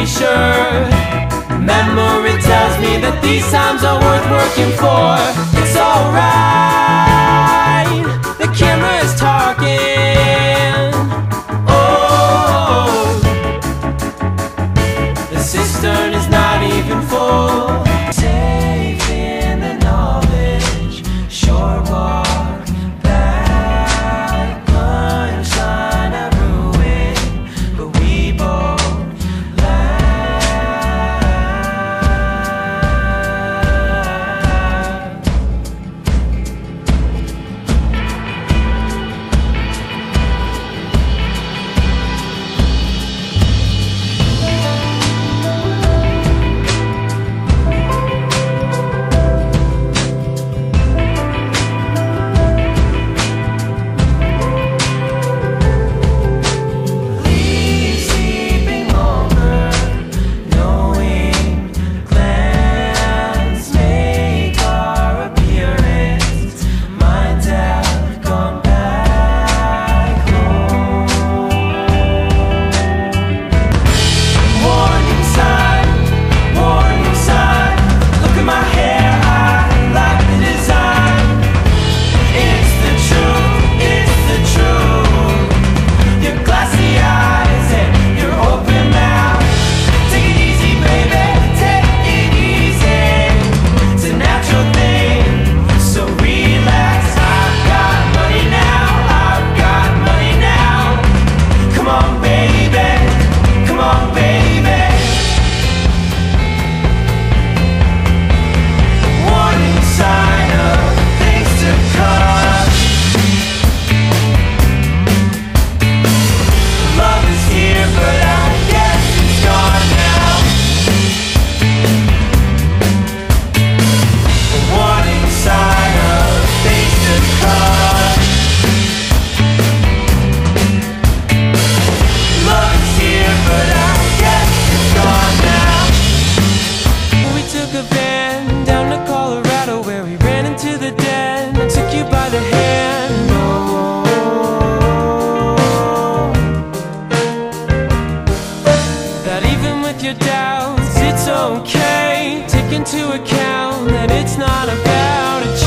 be sure. Memory tells me that these times are worth working for. It's alright, the camera is talking. Oh, the cistern is not even your doubts It's okay, take into account That it's not about a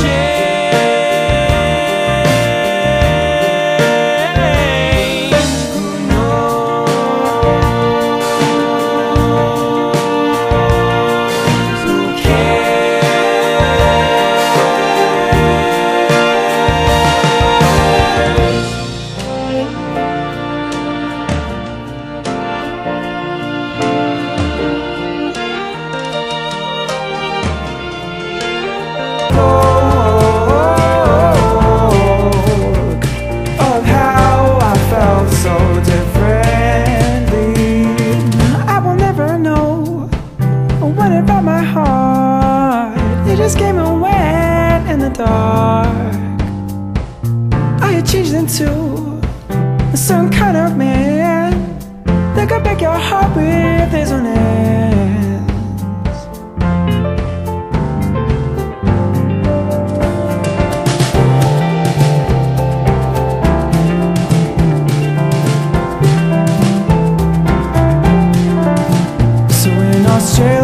break your heart with his one ends. So in Australia